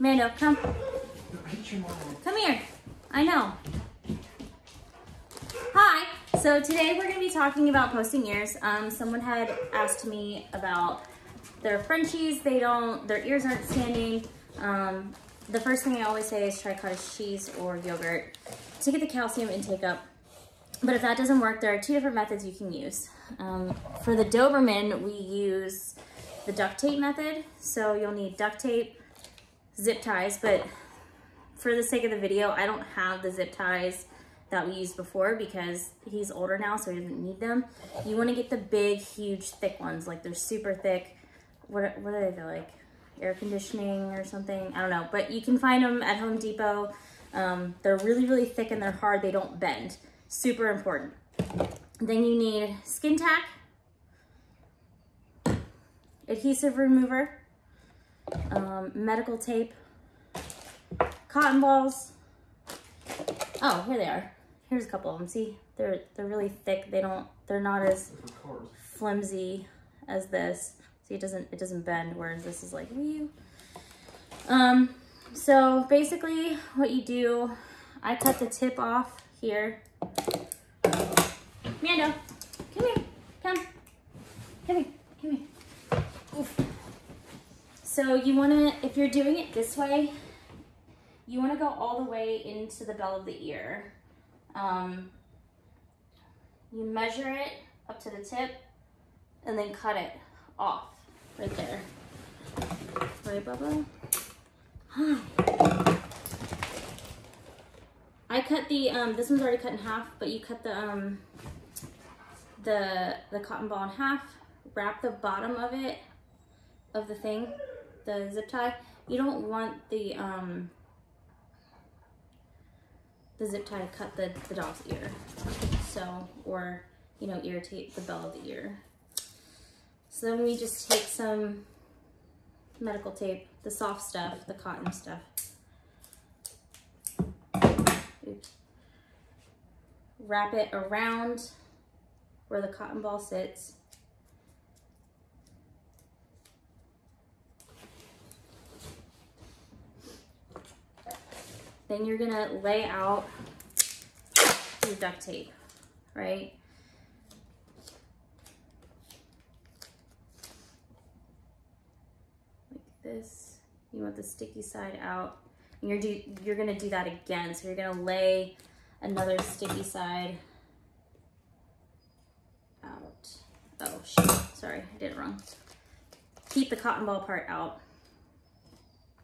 Mando, come. Come here. I know. Hi. So today we're going to be talking about posting ears. Um, someone had asked me about their Frenchies. They don't, their ears aren't standing. Um, the first thing I always say is try cottage cheese or yogurt to get the calcium intake up. But if that doesn't work, there are two different methods you can use. Um, for the Doberman, we use the duct tape method. So you'll need duct tape, zip ties, but for the sake of the video, I don't have the zip ties that we used before because he's older now, so he doesn't need them. You wanna get the big, huge, thick ones. Like they're super thick. What, what do they like? Air conditioning or something? I don't know, but you can find them at Home Depot. Um, they're really, really thick and they're hard. They don't bend. Super important. Then you need Skin Tac, adhesive remover, um, medical tape, cotton balls. Oh, here they are. Here's a couple of them. See, they're they're really thick. They don't. They're not as flimsy as this. See, it doesn't it doesn't bend. Whereas this is like wee. Um. So basically, what you do, I cut the tip off here. Mando, come here. Come. Come here. Come here. So you want to, if you're doing it this way, you want to go all the way into the bell of the ear. Um, you measure it up to the tip and then cut it off right there. Right, Bubba? Hi. I cut the, um, this one's already cut in half, but you cut the, um, the, the cotton ball in half, wrap the bottom of it, of the thing, the zip tie. You don't want the, um, the zip tie to cut the, the dog's ear. So, or, you know, irritate the bell of the ear. So then we just take some medical tape, the soft stuff, the cotton stuff. Oops. Wrap it around where the cotton ball sits. Then you're gonna lay out your duct tape, right? Like this. You want the sticky side out. And you're, do, you're gonna do that again. So you're gonna lay another sticky side out. Oh, shoot, sorry, I did it wrong. Keep the cotton ball part out.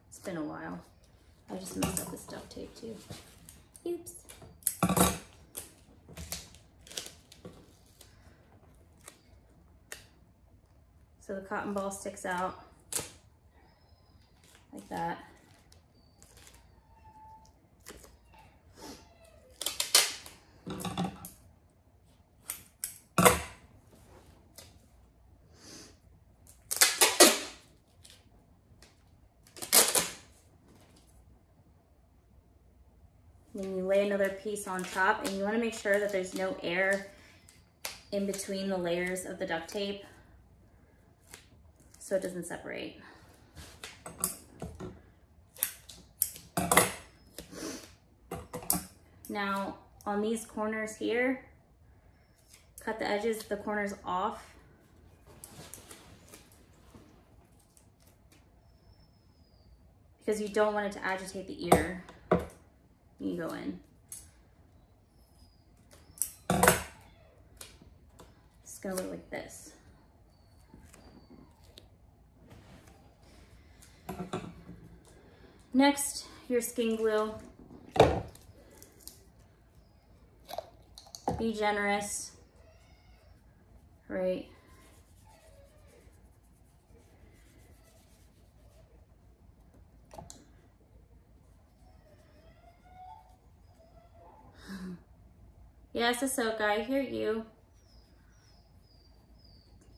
It's been a while. I just messed up this duct tape too. Oops. So the cotton ball sticks out like that. Then you lay another piece on top and you wanna make sure that there's no air in between the layers of the duct tape so it doesn't separate. Now on these corners here, cut the edges, the corners off. Because you don't want it to agitate the ear you go in. It's gonna look like this. Next, your skin glue. Be generous, right? Yes, Ahsoka, I hear you.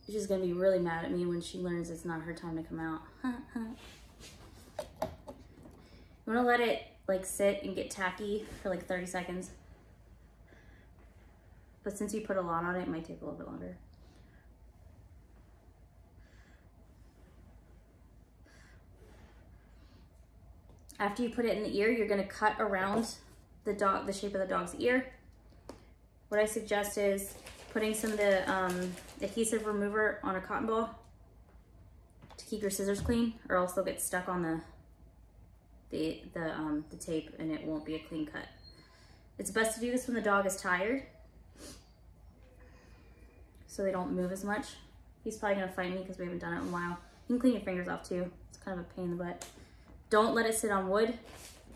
She's gonna be really mad at me when she learns it's not her time to come out. you wanna let it like sit and get tacky for like 30 seconds. But since you put a lot on it, it might take a little bit longer. After you put it in the ear, you're gonna cut around the dog, the shape of the dog's ear. What I suggest is putting some of the um, adhesive remover on a cotton ball to keep your scissors clean or else they'll get stuck on the the, the, um, the tape and it won't be a clean cut. It's best to do this when the dog is tired so they don't move as much. He's probably gonna fight me because we haven't done it in a while. You can clean your fingers off too. It's kind of a pain in the butt. Don't let it sit on wood.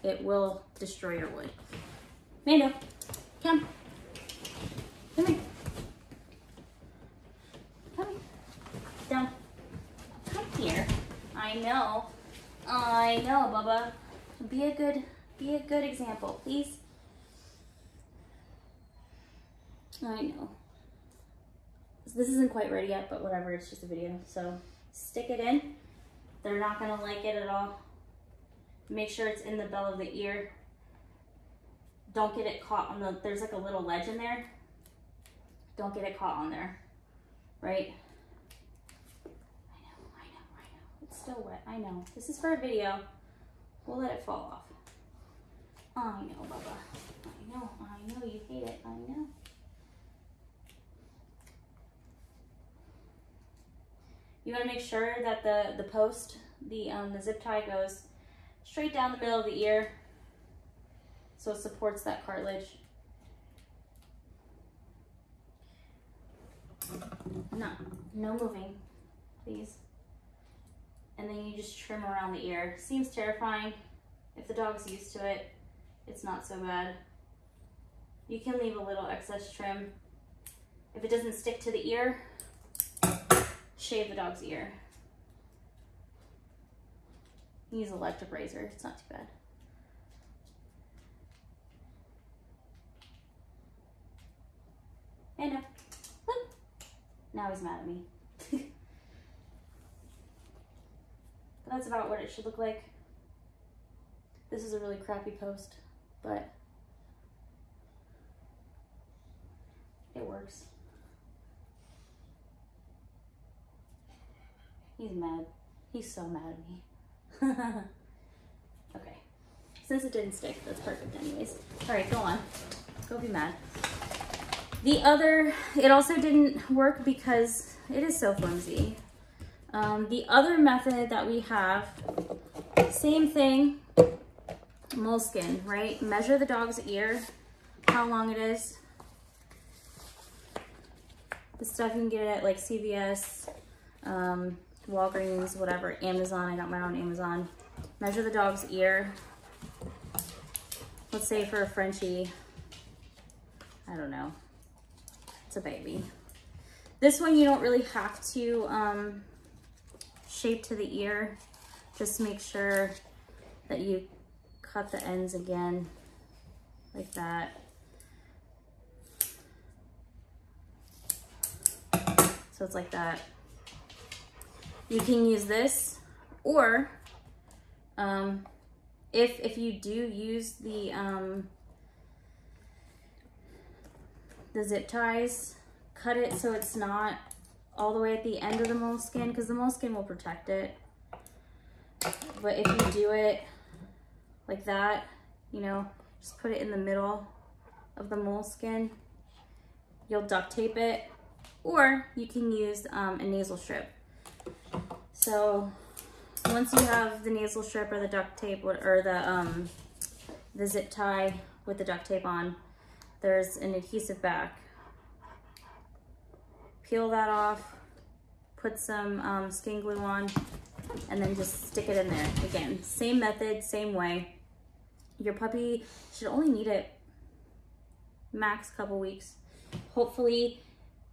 It will destroy your wood. Mando, come. Come here. Come. Down. Come here. I know. I know, Bubba. Be a good, be a good example, please. I know. This isn't quite ready yet, but whatever, it's just a video. So stick it in. They're not gonna like it at all. Make sure it's in the bell of the ear. Don't get it caught on the, there's like a little ledge in there. Don't get it caught on there, right? I know, I know, I know. It's still wet, I know. This is for a video. We'll let it fall off. I know, Bubba. I know, I know you hate it, I know. You want to make sure that the, the post, the, um, the zip tie goes straight down the middle of the ear so it supports that cartilage. No, no moving, please. And then you just trim around the ear. Seems terrifying. If the dog's used to it, it's not so bad. You can leave a little excess trim. If it doesn't stick to the ear, shave the dog's ear. Use electric razor, it's not too bad. And now, now he's mad at me. that's about what it should look like. This is a really crappy post, but it works. He's mad. He's so mad at me. okay. Since it didn't stick, that's perfect anyways. All right, go on. Go be mad. The other, it also didn't work because it is so flimsy. Um, the other method that we have, same thing, moleskin, right? Measure the dog's ear, how long it is. The stuff you can get at like CVS, um, Walgreens, whatever, Amazon. I got mine on Amazon. Measure the dog's ear. Let's say for a Frenchie, I don't know. A baby. This one you don't really have to um, shape to the ear. Just make sure that you cut the ends again like that. So it's like that. You can use this or um, if, if you do use the, um, the zip ties, cut it so it's not all the way at the end of the moleskin because the moleskin will protect it. But if you do it like that, you know, just put it in the middle of the moleskin, you'll duct tape it, or you can use um, a nasal strip. So once you have the nasal strip or the duct tape or the, um, the zip tie with the duct tape on, there's an adhesive back. Peel that off, put some um, skin glue on, and then just stick it in there. Again, same method, same way. Your puppy should only need it max couple weeks. Hopefully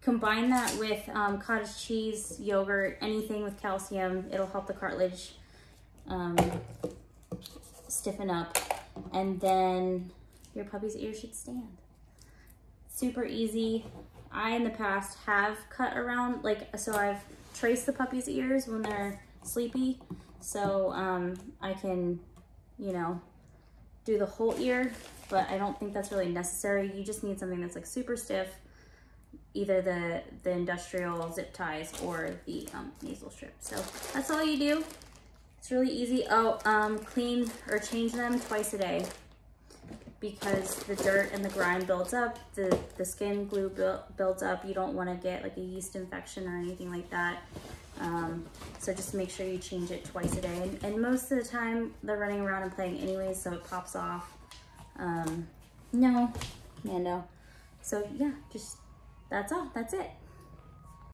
Combine that with um, cottage cheese, yogurt, anything with calcium. It'll help the cartilage um, stiffen up. And then your puppy's ear should stand. Super easy. I, in the past, have cut around, like, so I've traced the puppy's ears when they're sleepy. So um, I can, you know, do the whole ear, but I don't think that's really necessary. You just need something that's like super stiff either the, the industrial zip ties or the um, nasal strip. So that's all you do. It's really easy. Oh, um, clean or change them twice a day because the dirt and the grime builds up, the, the skin glue builds up. You don't want to get like a yeast infection or anything like that. Um, so just make sure you change it twice a day. And, and, most of the time they're running around and playing anyways, so it pops off. Um, no. So yeah, just, that's all, that's it.